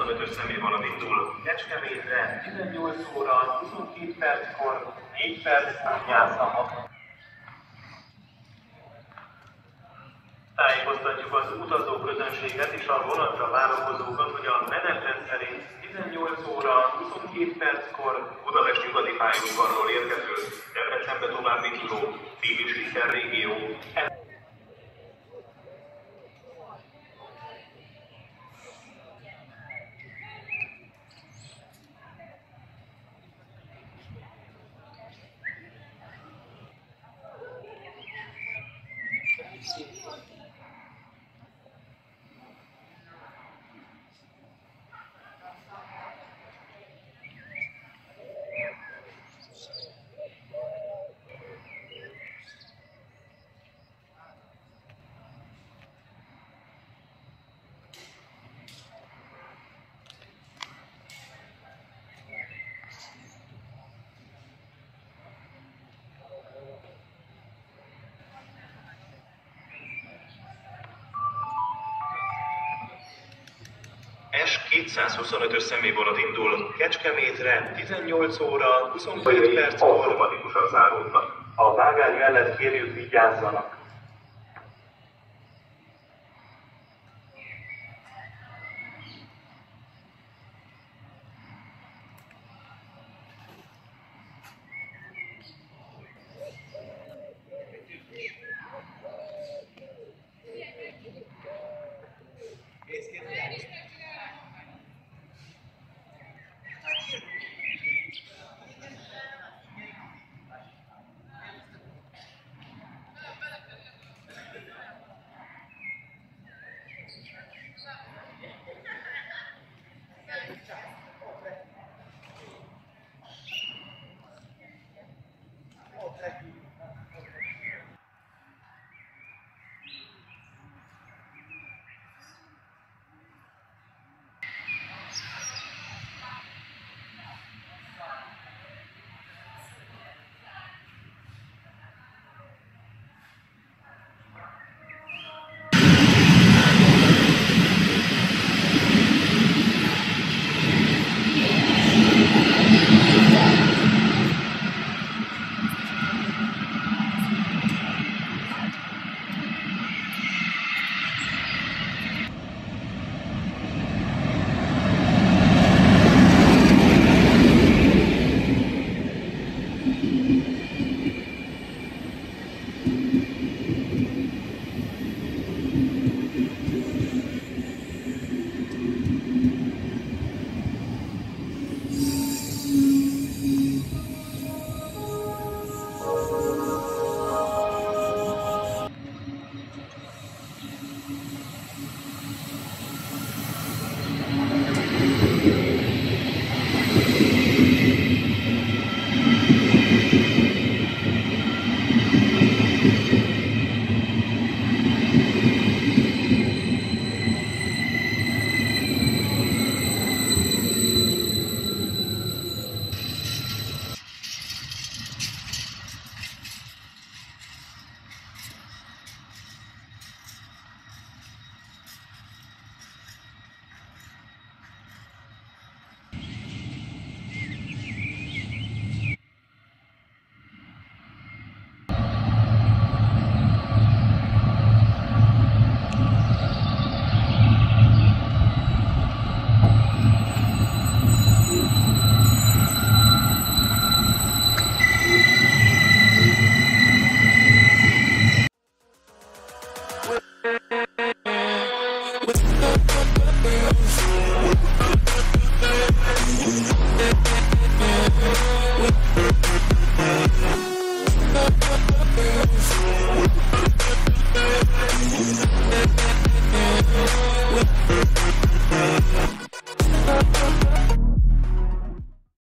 225-ös személyvonat indul Kecskemétre 18 óra 22 perckor 4 perc nyárszamot. Tájékoztatjuk az utazó közönséget és a vonatra várakozókat, hogy a menetrend szerint 18 óra 22 perckor Budapest nyugati pályaudvarról érkező Debrecenbe továbbító Tívis régió S225-ös személyvonat indul Kecskemétre 18 óra 22 perckor. Automatikusan záródnak. A vágány mellett kérjük vigyázzanak.